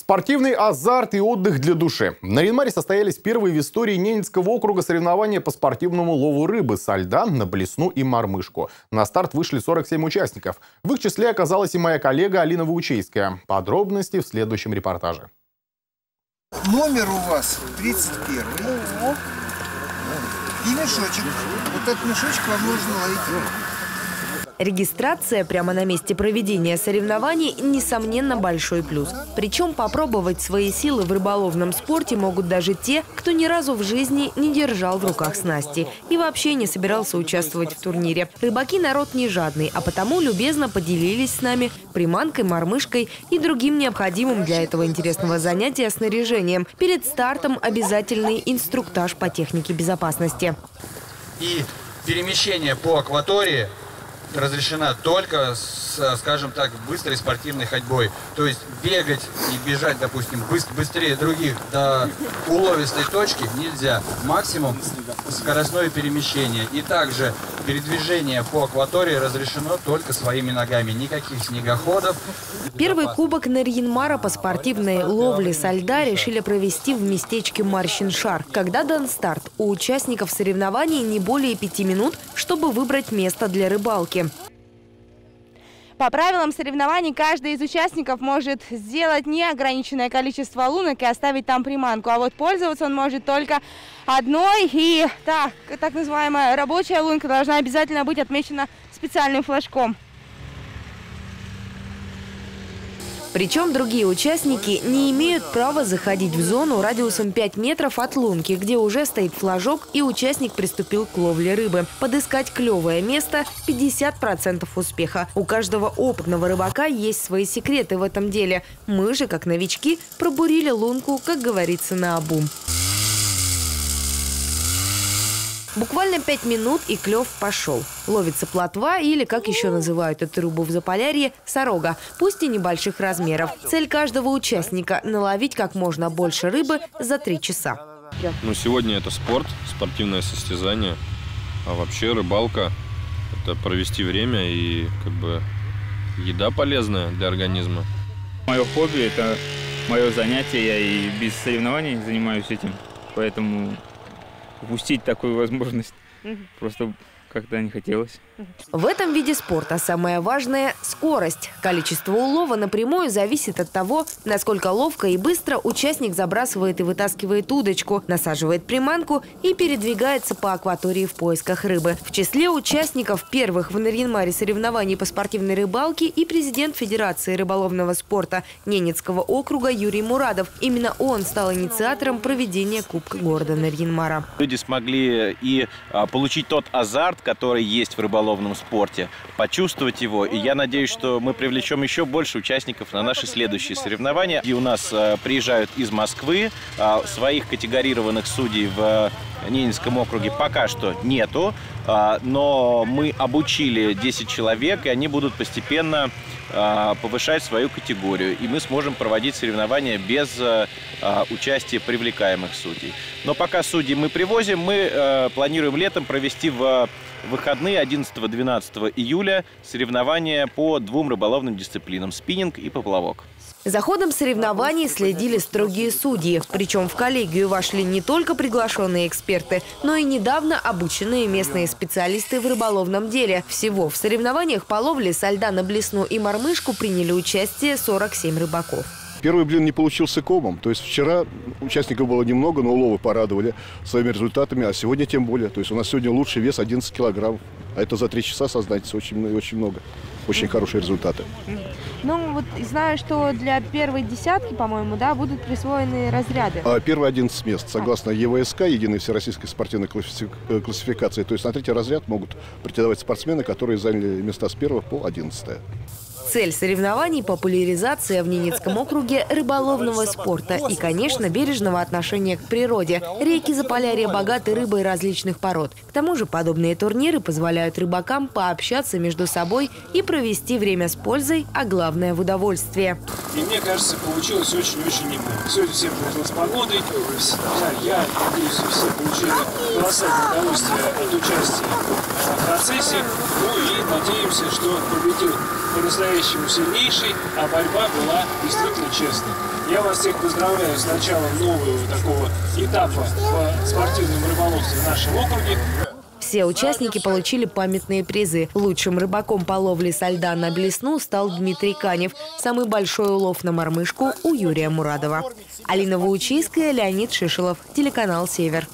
Спортивный азарт и отдых для души. На Ринмаре состоялись первые в истории Ненецкого округа соревнования по спортивному лову рыбы со льда на блесну и мормышку. На старт вышли 47 участников. В их числе оказалась и моя коллега Алина Ваучейская. Подробности в следующем репортаже. Номер у вас 31. И мешочек. Вот этот мешочек вам нужно ловить. Регистрация прямо на месте проведения соревнований – несомненно большой плюс. Причем попробовать свои силы в рыболовном спорте могут даже те, кто ни разу в жизни не держал в руках снасти и вообще не собирался участвовать в турнире. Рыбаки народ не жадный, а потому любезно поделились с нами приманкой, мормышкой и другим необходимым для этого интересного занятия снаряжением. Перед стартом обязательный инструктаж по технике безопасности. И перемещение по акватории – разрешена только, с, скажем так, быстрой спортивной ходьбой. То есть бегать и бежать, допустим, быстрее других до уловистой точки нельзя. Максимум скоростное перемещение. И также передвижение по акватории разрешено только своими ногами. Никаких снегоходов. Первый кубок Нарьинмара по спортивной ловле со льда решили провести в местечке Марщиншар. Когда дан старт, у участников соревнований не более пяти минут, чтобы выбрать место для рыбалки. По правилам соревнований каждый из участников может сделать неограниченное количество лунок и оставить там приманку. А вот пользоваться он может только одной. И так, так называемая рабочая лунка должна обязательно быть отмечена специальным флажком. Причем другие участники не имеют права заходить в зону радиусом 5 метров от лунки, где уже стоит флажок и участник приступил к ловле рыбы. Подыскать клевое место – 50% успеха. У каждого опытного рыбака есть свои секреты в этом деле. Мы же, как новички, пробурили лунку, как говорится, на обум. Буквально пять минут и клев пошел. Ловится плотва или, как еще называют эту рыбу в Заполярье, сорога, пусть и небольших размеров. Цель каждого участника – наловить как можно больше рыбы за три часа. Ну, сегодня это спорт, спортивное состязание. А вообще рыбалка – это провести время и как бы еда полезная для организма. Мое хобби – это мое занятие. Я и без соревнований занимаюсь этим. Поэтому упустить такую возможность. Просто когда не хотелось. В этом виде спорта самое важное – скорость. Количество улова напрямую зависит от того, насколько ловко и быстро участник забрасывает и вытаскивает удочку, насаживает приманку и передвигается по акватории в поисках рыбы. В числе участников первых в Нарьинмаре соревнований по спортивной рыбалке и президент Федерации рыболовного спорта Ненецкого округа Юрий Мурадов. Именно он стал инициатором проведения Кубка города Нарьинмара. Люди смогли и а, получить тот азарт, который есть в рыболовном спорте, почувствовать его. И я надеюсь, что мы привлечем еще больше участников на наши следующие соревнования. И у нас э, приезжают из Москвы. Э, своих категорированных судей в Ненецком округе пока что нету. Э, но мы обучили 10 человек, и они будут постепенно повышать свою категорию. И мы сможем проводить соревнования без участия привлекаемых судей. Но пока судей мы привозим, мы планируем летом провести в выходные 11-12 июля соревнования по двум рыболовным дисциплинам – спиннинг и поплавок. За ходом соревнований следили строгие судьи. Причем в коллегию вошли не только приглашенные эксперты, но и недавно обученные местные специалисты в рыболовном деле. Всего в соревнованиях по ловле со льда на блесну и мормышку приняли участие 47 рыбаков. Первый блин не получился комом. То есть вчера участников было немного, но уловы порадовали своими результатами, а сегодня тем более. То есть у нас сегодня лучший вес 11 килограмм. А это за три часа создать очень, очень много. Очень хорошие результаты. Ну, вот знаю, что для первой десятки, по-моему, да, будут присвоены разряды. А, первые 11 мест, согласно ЕВСК, Единой Всероссийской спортивной э, классификации. То есть на третий разряд могут претендовать спортсмены, которые заняли места с первого по 11. Цель соревнований – популяризация в Ненецком округе рыболовного спорта и, конечно, бережного отношения к природе. Реки Заполярья богаты рыбой различных пород. К тому же подобные турниры позволяют рыбакам пообщаться между собой и провести время с пользой, а главное – в удовольствие. И мне кажется, получилось очень-очень неплохо. Сегодня всем повезло с. Я надеюсь, все получили колоссальное удовольствие от участия процессе. Ну и надеемся, что победил по-настоящему сильнейший, а борьба была действительно честной. Я вас всех поздравляю с началом нового такого этапа по спортивному рыболовству в нашем округе. Все участники получили памятные призы. Лучшим рыбаком по ловле со льда на блесну стал Дмитрий Канев. Самый большой улов на мормышку у Юрия Мурадова. Алина Ваучийская, Леонид Шишелов. Телеканал «Север».